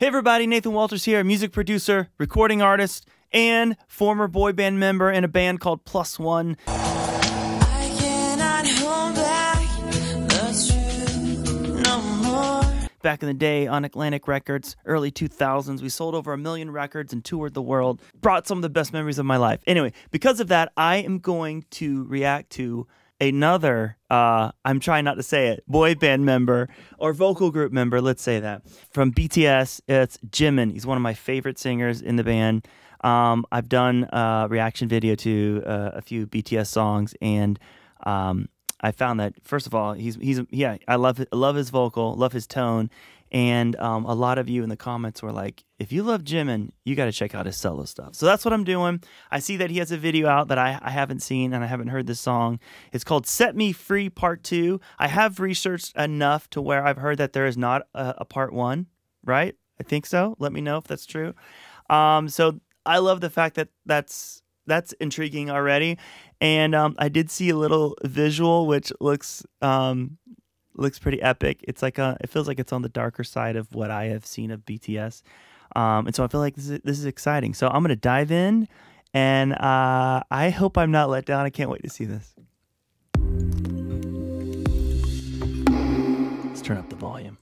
Hey everybody, Nathan Walters here, music producer, recording artist, and former boy band member in a band called Plus One. Back in the day on Atlantic Records, early 2000s, we sold over a million records and toured the world. Brought some of the best memories of my life. Anyway, because of that, I am going to react to another uh I'm trying not to say it boy band member or vocal group member let's say that from BTS it's Jimin. He's one of my favorite singers in the band. Um I've done a reaction video to uh, a few BTS songs and um I found that first of all he's he's yeah I love I love his vocal love his tone and um, a lot of you in the comments were like, if you love Jimin, you got to check out his solo stuff. So that's what I'm doing. I see that he has a video out that I, I haven't seen and I haven't heard this song. It's called Set Me Free Part 2. I have researched enough to where I've heard that there is not a, a part 1, right? I think so. Let me know if that's true. Um, so I love the fact that that's that's intriguing already. And um, I did see a little visual which looks um, looks pretty epic. It's like a, it feels like it's on the darker side of what I have seen of BTS, um, and so I feel like this is this is exciting. So I'm gonna dive in, and uh, I hope I'm not let down. I can't wait to see this. Let's turn up the volume.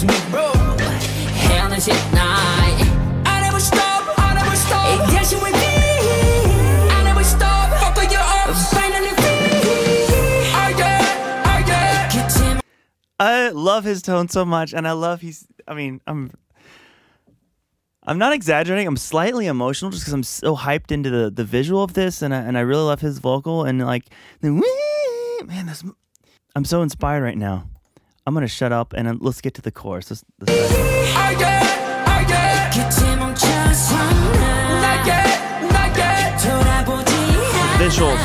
Hammers me roll, hell and shit night. I love his tone so much, and I love he's. I mean, I'm. I'm not exaggerating. I'm slightly emotional just because I'm so hyped into the, the visual of this, and I, and I really love his vocal and like the man. This I'm so inspired right now. I'm gonna shut up and let's get to the chorus. This, this I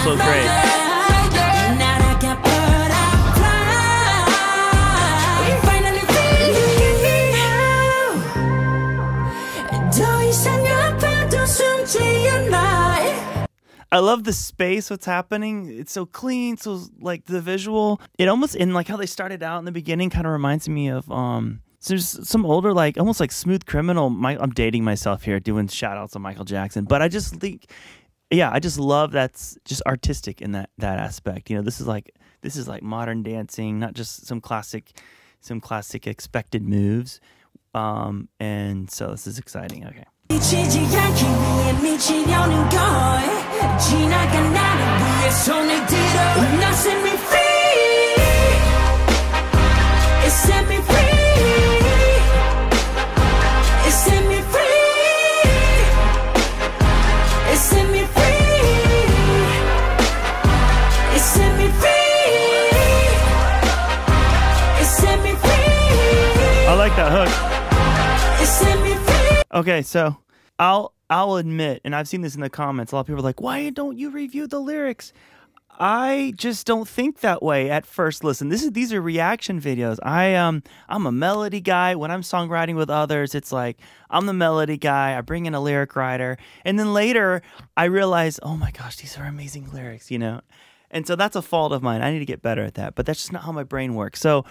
so great. I love the space. What's happening? It's so clean. So like the visual. It almost in like how they started out in the beginning kind of reminds me of um. So there's some older like almost like smooth criminal. My, I'm dating myself here doing shout outs on Michael Jackson, but I just think, yeah, I just love that's just artistic in that that aspect. You know, this is like this is like modern dancing, not just some classic, some classic expected moves. Um, and so this is exciting. Okay. 미치지 않기 위해 미치려는 걸 지나간 나를 위해 손을 들어 Now set me free It set me free It set me free It set me free It set me free It set me free I like that hook. It set me free Okay, so I'll I'll admit, and I've seen this in the comments. A lot of people are like, "Why don't you review the lyrics?" I just don't think that way at first listen. This is these are reaction videos. I um I'm a melody guy. When I'm songwriting with others, it's like I'm the melody guy. I bring in a lyric writer, and then later I realize, oh my gosh, these are amazing lyrics, you know. And so that's a fault of mine. I need to get better at that. But that's just not how my brain works. So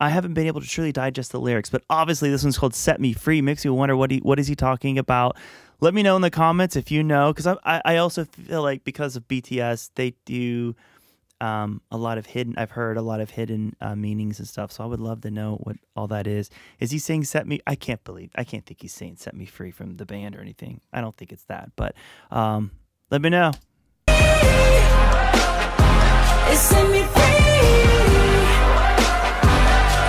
I haven't been able to truly digest the lyrics, but obviously this one's called "Set Me Free." Makes me wonder what he what is he talking about. Let me know in the comments if you know, because I, I also feel like because of BTS they do um, a lot of hidden. I've heard a lot of hidden uh, meanings and stuff. So I would love to know what all that is. Is he saying "Set Me"? I can't believe. I can't think he's saying "Set Me Free" from the band or anything. I don't think it's that. But um, let me know.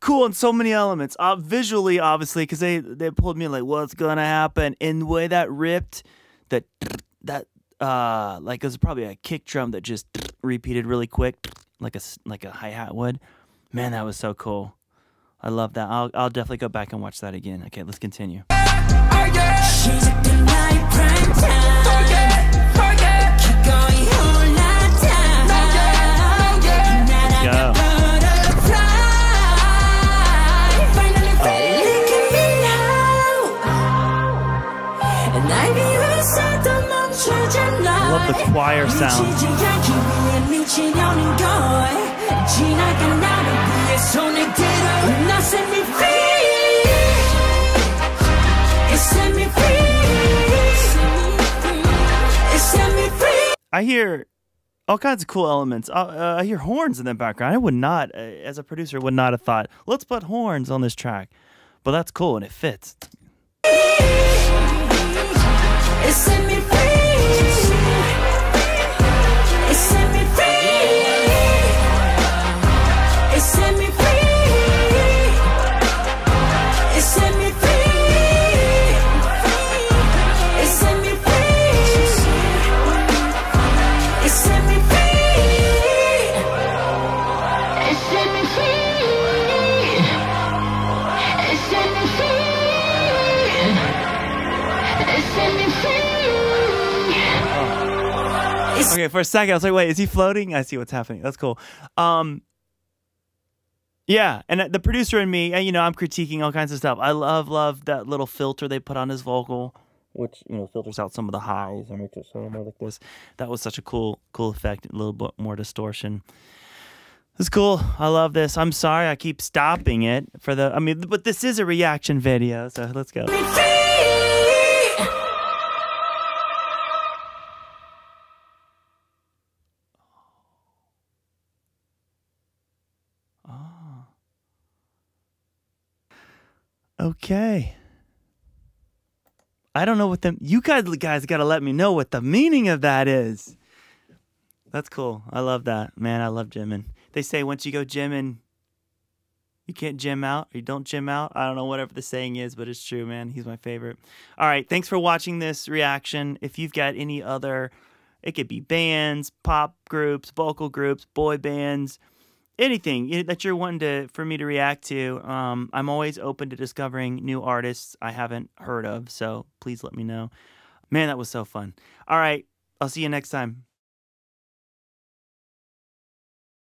cool in so many elements. Uh, visually, obviously, because they they pulled me like, what's gonna happen? And the way that ripped, that that uh, like it was probably a kick drum that just repeated really quick, like a like a hi hat would. Man, that was so cool. I love that. I'll I'll definitely go back and watch that again. Okay, let's continue. 시작 choir sound. 미치지 않기 위해 미치려는 걸 지나간 나를 위해 손을 들어 Now set me free It set me free It set me free I hear all kinds of cool elements. Uh, uh, I hear horns in the background. I would not, uh, as a producer, would not have thought, let's put horns on this track. But that's cool and it fits. It set me free Okay, for a second, I was like, wait, is he floating? I see what's happening. That's cool. Um, yeah, and uh, the producer and me, uh, you know, I'm critiquing all kinds of stuff. I love, love that little filter they put on his vocal, which you know filters out some of the highs and makes it sound more like this. That was such a cool, cool effect. A little bit more distortion. It's cool. I love this. I'm sorry I keep stopping it for the. I mean, but this is a reaction video, so let's go. Okay. I don't know what the you guys guys got to let me know what the meaning of that is. That's cool. I love that. Man, I love Jimin. They say once you go Jimin, you can't gym out or you don't gym out. I don't know whatever the saying is, but it's true, man. He's my favorite. All right, thanks for watching this reaction. If you've got any other it could be bands, pop groups, vocal groups, boy bands, anything that you're wanting to for me to react to um, i'm always open to discovering new artists i haven't heard of so please let me know. Man that was so fun. All right i'll see you next time